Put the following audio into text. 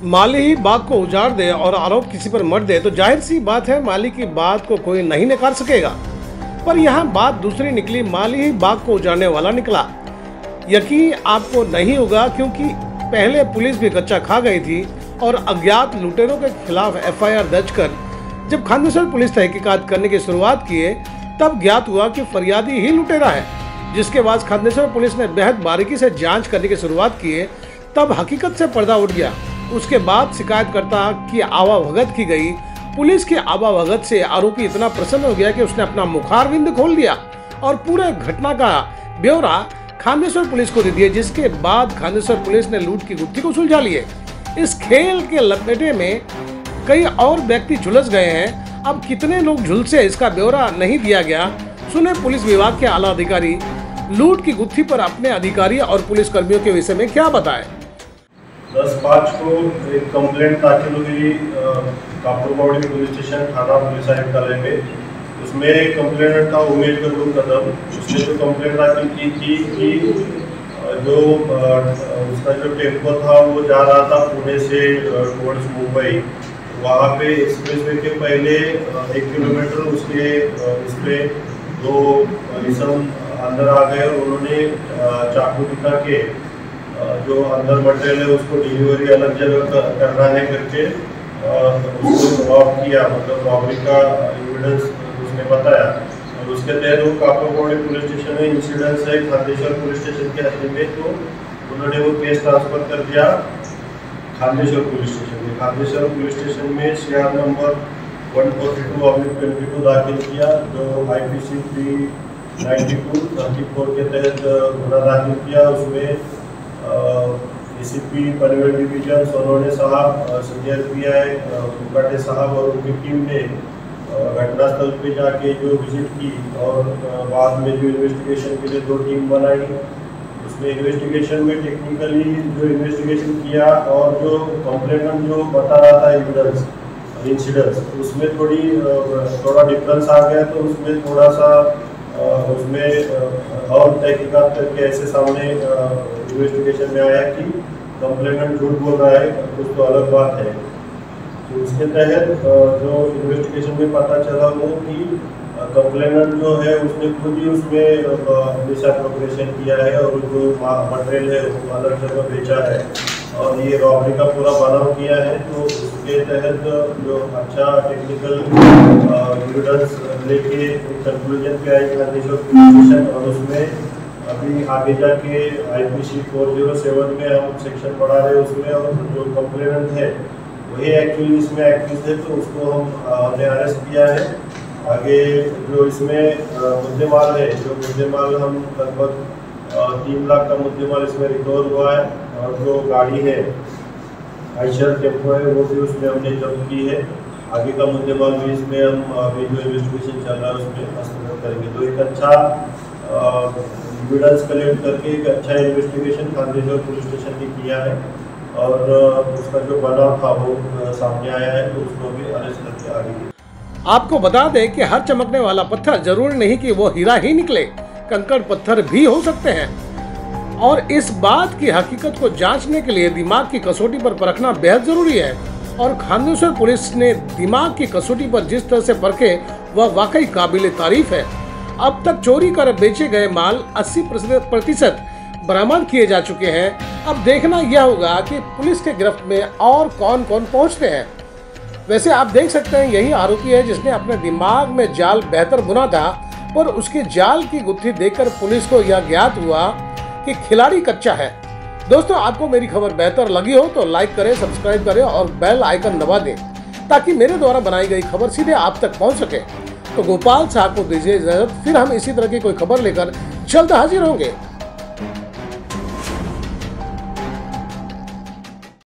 माली ही बाग को उजाड़ दे और आरोप किसी पर मर दे तो ज़ाहिर सी बात है माली की बात को कोई नहीं नकार सकेगा। पर यहाँ बात दूसरी निकली, माली ही बाग को उजाड़ने वाला निकला। यकीन आपको नहीं होगा क्योंकि पहले पुलिस भी कच्चा खा गई थी और अज्ञात लुटेरों के खिलाफ एफआईआर दर्ज कर जब खानदेश्वर पुलिस तहकीकात करने की शुरुआत किए, तब ज्ञात हुआ कि फरियादी ही लुटेरा है। जिसके बाद खानदेश्वर पुलिस ने बेहद बारीकी से जाँच करने की शुरुआत किए, तब हकीकत से पर्दा उठ गया। उसके बाद शिकायतकर्ता की आवाभगत की गई। पुलिस की आवाभगत से आरोपी इतना प्रसन्न हो गया कि उसने अपना मुखार बिंद खोल दिया और पूरे घटना का ब्यौरा खानेश्वर पुलिस को दे दिया, जिसके बाद खांदेश्वर पुलिस ने लूट की गुत्थी को सुलझा लिए। इस खेल के लपेटे में कई और व्यक्ति झुलस गए हैं। अब कितने लोग झुलसे, इसका ब्यौरा नहीं दिया गया। सुने पुलिस विभाग के आला अधिकारी, लूट की गुत्थी पर अपने अधिकारी और पुलिस कर्मियों के विषय में क्या बताए? पाँच को एक कंप्लेंट दाखिल हुई कापुरबावड़ी पुलिस स्टेशन थाना पुलिस आयुक्तालय में। उसमें एक कंप्लेंट था उमेश गगरू कदम। उसने जो कंप्लेंट दाखिल की थी कि जो उसका जो टेंपो था, वो जा रहा था पुणे से टुवर्ड्स मुंबई। वहाँ पे एक्सप्रेस वे के पहले एक किलोमीटर उसके इसमें दो इसम अंदर आ गए और उन्होंने चाकू दिखा के जो अंदर मटेरियल है, उसको डिलीवरी अलग जगह करना है करके उसको रॉब किया मतलब रॉबरी का एविडेंस उसने बताया। और उसके तहत वो कापाकोड़ी पुलिस स्टेशन में इंसिडेंस है खांदेश्वर पुलिस स्टेशन के हद में तो उन्होंने वो केस ट्रांसफ़र कर दिया खांदेश्वर पुलिस स्टेशन में। खांदेश्वर पुलिस स्टेशन में C R number one forty two oblique twenty two दाखिल किया, जो I P C three ninety two thirty four के तहत गुना दाखिल किया। उसमें एसीपी पनवेल डिवीज़न सोनोने साहब सीनियर पी आई मुकाटे साहब और उनकी टीम ने घटनास्थल पे जाके जो विज़िट की और बाद में जो इन्वेस्टिगेशन के लिए दो टीम बनाई। उसमें इन्वेस्टिगेशन में टेक्निकली जो इन्वेस्टिगेशन किया और जो कंप्लेनेंट जो बता रहा था एविडेंस इंसिडेंट्स उसमें थोड़ी थोड़ा डिफरेंस आ गया तो उसमें थोड़ा सा उसमें और तहकीकत करके ऐसे सामने इन्वेस्टिगेशन में आया कि कंप्लेनेंट झूठ बोल रहा है, कुछ तो अलग बात है। तो उसके तहत जो इन्वेस्टिगेशन में पता चला वो कि कंप्लेनेंट जो है, उसने खुद ही उसमें मिसअप्रोप्रिएशन किया है और जो मटेरियल है वो अलग जगह बेचा है। और ये रॉबरी का पूरा बनाव किया है तो उसके तहत जो अच्छा टेक्निकल एविडेंस लेके कंक्लूजन पे आई और उसमें अभी आगे जाके I P C four zero seven में हम सेक्शन पढ़ा रहे हैं उसमें, और जो कंप्लेनेंट है, वही एक्चुअली इसमें एक्टिव थे तो उसको हम हमने अरेस्ट किया है। आगे जो इसमें मुद्देमाल है, जो मुद्देमाल हम लगभग तीन लाख का मुद्देमाल इसमें रिकवर हुआ है। और जो गाड़ी है आइशर टेंपो है, वो भी उसमें हमने जब्त की है। आगे का मुद्देमाल भी इसमें हम अभी जो इन्वेस्टिगेशन चल रहा है, उसमें हस्तक्षेप करेंगे। तो एक अच्छा एविडेंस कलेक्ट करके एक अच्छा इन्वेस्टिगेशन खानदेश्वर पुलिस स्टेशन ने किया है। और उसका जो बनाव था, वो सामने आया है तो उसको भी अरेस्ट करके आगे आपको बता दें कि हर चमकने वाला पत्थर ज़रूर नहीं कि वो हीरा ही निकले। कंकड़ पत्थर भी हो सकते हैं। और इस बात की हकीकत को जांचने के लिए दिमाग की कसौटी पर परखना बेहद ज़रूरी है। और खानदेश्वर पुलिस ने दिमाग की कसौटी पर जिस तरह से परखे, वह वाकई काबिल तारीफ़ है। अब तक चोरी कर बेचे गए माल 80 प्रतिशत बरामद किए जा चुके हैं। अब देखना यह होगा कि पुलिस के गिरफ्त में और कौन कौन पहुँचते हैं। वैसे आप देख सकते हैं, यही आरोपी है जिसने अपने दिमाग में जाल बेहतर बुना था, पर उसके जाल की गुत्थी देखकर पुलिस को यह ज्ञात हुआ कि खिलाड़ी कच्चा है। दोस्तों, आपको मेरी खबर बेहतर लगी हो तो लाइक करें, सब्सक्राइब करें और बेल आइकन दबा दें, ताकि मेरे द्वारा बनाई गई खबर सीधे आप तक पहुँच सके। तो गोपाल साहब को दीजिए इजाज़त, फिर हम इसी तरह की कोई खबर लेकर जल्द हाजिर होंगे।